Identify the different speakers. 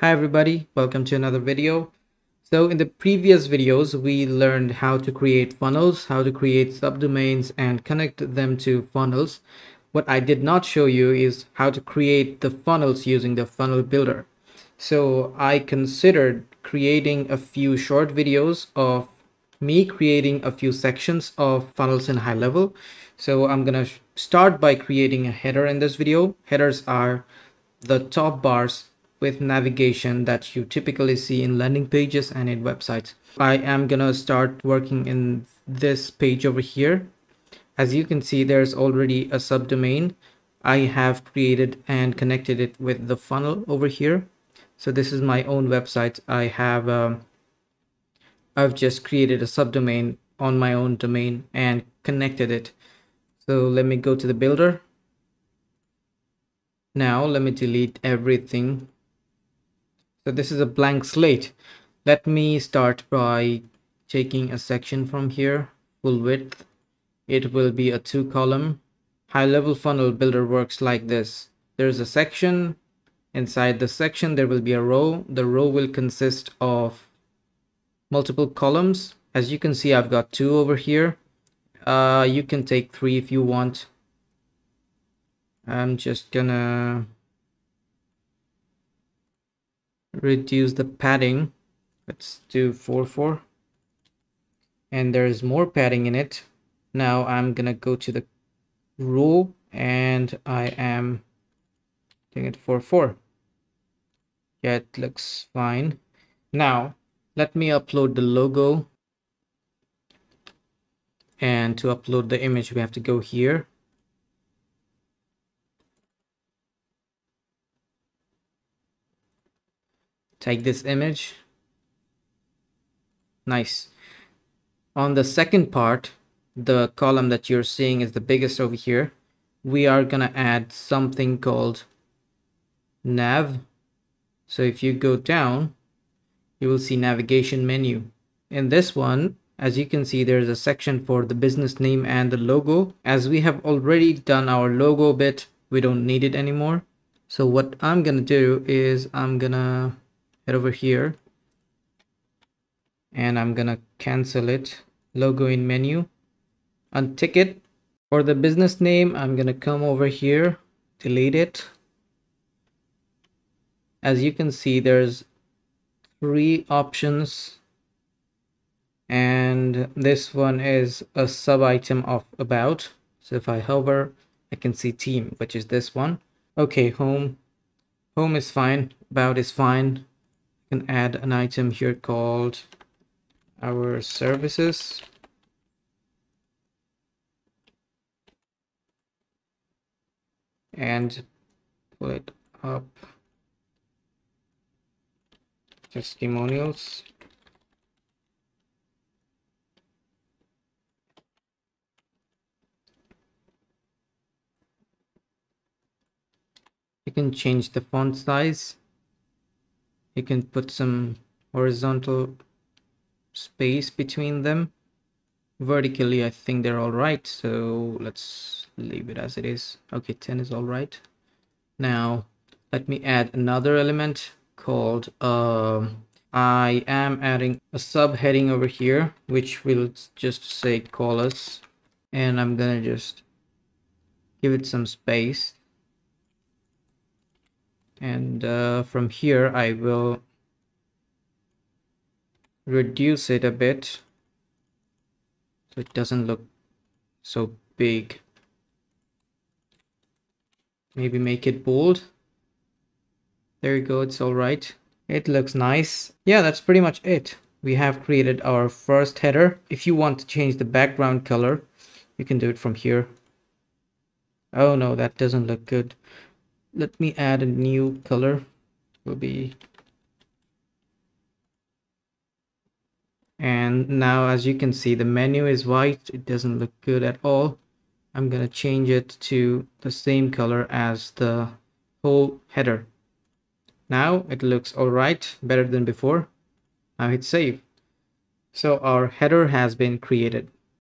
Speaker 1: Hi everybody, welcome to another video. So in the previous videos, we learned how to create funnels, how to create subdomains and connect them to funnels. What I did not show you is how to create the funnels using the funnel builder. So I considered creating a few short videos of me creating a few sections of funnels in HighLevel. So I'm going to start by creating a header in this video. Headers are the top bars with navigation that you typically see in landing pages and in websites. I am gonna start working in this page over here. As you can see, there's already a subdomain. I have created and connected it with the funnel over here. So this is my own website. I have, um, I've just created a subdomain on my own domain and connected it. So let me go to the builder now let me delete everything so this is a blank slate. Let me start by taking a section from here full width. It will be a two column HighLevel funnel builder works like this. There's a section. Inside the section there will be a row. The row will consist of multiple columns. As you can see i've got two over here. Uh, you can take three if you want. I'm just gonna reduce the padding. Let's do 4 4 and there's more padding in it. Now I'm gonna go to the row and I am doing it 4 4 yeah it looks fine. Now let me upload the logo. And to upload the image we have to go here take this image. Nice. On the second part the column that you're seeing is the biggest over here. We are gonna add something called nav. So if you go down you will see navigation menu. In this one as you can see there's a section for the business name and the logo. As we have already done our logo bit we don't need it anymore. So what i'm gonna do is i'm gonna head over here. And I'm gonna cancel it. Logo in menu. Untick it. For the business name I'm gonna come over here. Delete it. As you can see there's three options. And this one is a sub item of about. So if I hover I can see team which is this one. Okay home. Home is fine. About is fine can add an item here called our services. And pull it up testimonials. You can change the font size you can put some horizontal space between them. Vertically I think they're all right so let's leave it as it is. Okay 10 is all right. Now let me add another element called uh, I am adding a subheading over here which will just say call us and I'm gonna just give it some space and uh, from here I will reduce it a bit so it doesn't look so big. Maybe make it bold. There you go it's all right. It looks nice. Yeah that's pretty much it. We have created our first header. If you want to change the background color you can do it from here. Oh no that doesn't look good let me add a new color. Will be. And now as you can see the menu is white. It doesn't look good at all. I'm gonna change it to the same color as the whole header. Now it looks all right better than before. Now hit save. So our header has been created